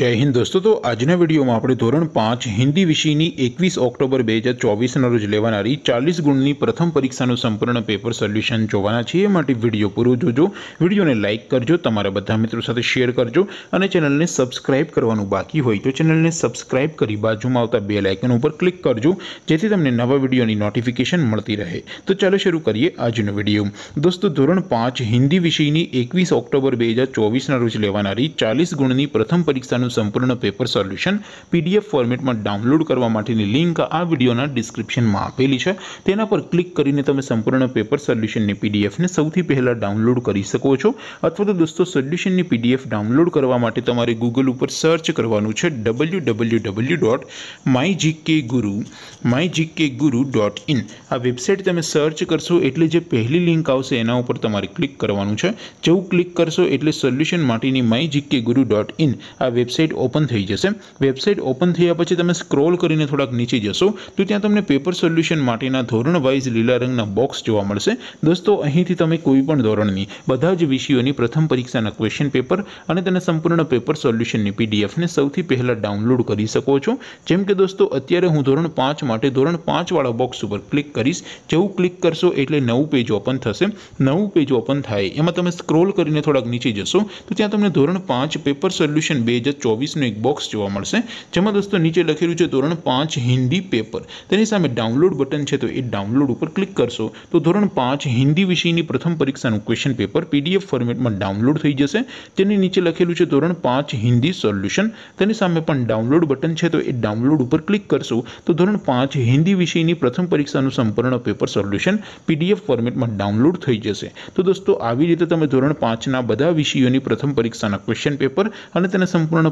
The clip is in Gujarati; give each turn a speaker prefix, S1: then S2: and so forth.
S1: जय हिंद दोस्तों तो आज ने वीडियो में आपणो ધોરણ 5 હિન્દી વિષયની 21 ઓક્ટોબર 2024 ના રોજ લેવાનારી 40 ગુણની પ્રથમ પરીક્ષાનો સંપૂર્ણ પેપર સોલ્યુશન જોવાના છીએ માટે વિડિયો પૂરો જોજો વિડિયોને લાઈક કરજો તમારા બધા મિત્રો સાથે શેર કરજો અને ચેનલને સબ્સ્ક્રાઇબ કરવાનું બાકી હોય તો ચેનલને સબ્સ્ક્રાઇબ કરી બાજુમાં આવતા બેલ આઇકન ઉપર ક્લિક કરજો જેથી તમને નવા વિડિયોની નોટિફિકેશન મળતી રહે તો ચાલો શરૂ કરીએ આજનો વિડિયો दोस्तों ધોરણ 5 હિન્દી વિષયની 21 ઓક્ટોબર 2024 ના રોજ લેવાનારી 40 ગુણની પ્રથમ પરીક્ષા નો સંપૂર્ણ પેપર સોલ્યુશન પીડીએફ ફોર્મેટમાં ડાઉનલોડ કરવા માટેની લિંક આ વિડિયોના ડિસ્ક્રિપ્શનમાં આપેલી છે તેના પર ક્લિક કરીને તમે સંપૂર્ણ પેપર સોલ્યુશન ને પીડીએફ ને સૌથી પહેલા ડાઉનલોડ કરી શકો છો અથવા તો દોસ્તો સોલ્યુશન ની પીડીએફ ડાઉનલોડ કરવા માટે તમારે Google ઉપર સર્ચ કરવાનું છે www.mygkguru mygkguru.in આ વેબસાઈટ તમે સર્ચ કરશો એટલે જે પહેલી લિંક આવશે તેના ઉપર તમારે ક્લિક કરવાનું છે જેઉં ક્લિક કરશો એટલે સોલ્યુશન માટેની mygkguru.in આ વેબસાઈટ વેબસાઇટ ઓપન થઈ જશે વેબસાઇટ ઓપન થયા પછી તમે સ્ક્રોલ કરીને થોડક નીચે જશો તો ત્યાં તમને પેપર સોલ્યુશન માટેના ધોરણ વાઇઝ લીલા રંગના બોક્સ જોવા મળશે દોસ્તો અહીંથી તમે કોઈ પણ ધોરણની બધા જ વિષયોની પ્રથમ પરીક્ષાના ક્વેશ્ચન પેપર અને તમને સંપૂર્ણ પેપર સોલ્યુશનની પીડીએફ ને સૌથી પહેલા ડાઉનલોડ કરી શકો છો જેમ કે દોસ્તો અત્યારે હું ધોરણ 5 માટે ધોરણ 5 વાળો બોક્સ ઉપર ક્લિક કરીશ જેવું ક્લિક કરશો એટલે નવું પેજ ઓપન થશે નવું પેજ ઓપન થાય એમાં તમે સ્ક્રોલ કરીને થોડક નીચે જશો તો ત્યાં તમને ધોરણ 5 પેપર સોલ્યુશન બેજ 24 નો એક બોક્સ જોવા મળશે જેમ કે દોસ્તો નીચે લખેલું છે ધોરણ 5 હિન્દી પેપર તેની સામે ડાઉનલોડ બટન છે તો એ ડાઉનલોડ ઉપર ક્લિક કરશો તો ધોરણ 5 હિન્દી વિષયની પ્રથમ પરીક્ષાનું ક્વેશ્ચન પેપર PDF ફોર્મેટમાં ડાઉનલોડ થઈ જશે તેની નીચે લખેલું છે ધોરણ 5 હિન્દી સોલ્યુશન તેની સામે પણ ડાઉનલોડ બટન છે તો એ ડાઉનલોડ ઉપર ક્લિક કરશો તો ધોરણ 5 હિન્દી વિષયની પ્રથમ પરીક્ષાનું સંપૂર્ણ પેપર સોલ્યુશન PDF ફોર્મેટમાં ડાઉનલોડ થઈ જશે તો દોસ્તો આવી રીતે તમે ધોરણ 5 ના બધા વિષયોની પ્રથમ પરીક્ષાના ક્વેશ્ચન પેપર અને તેના સંપૂર્ણ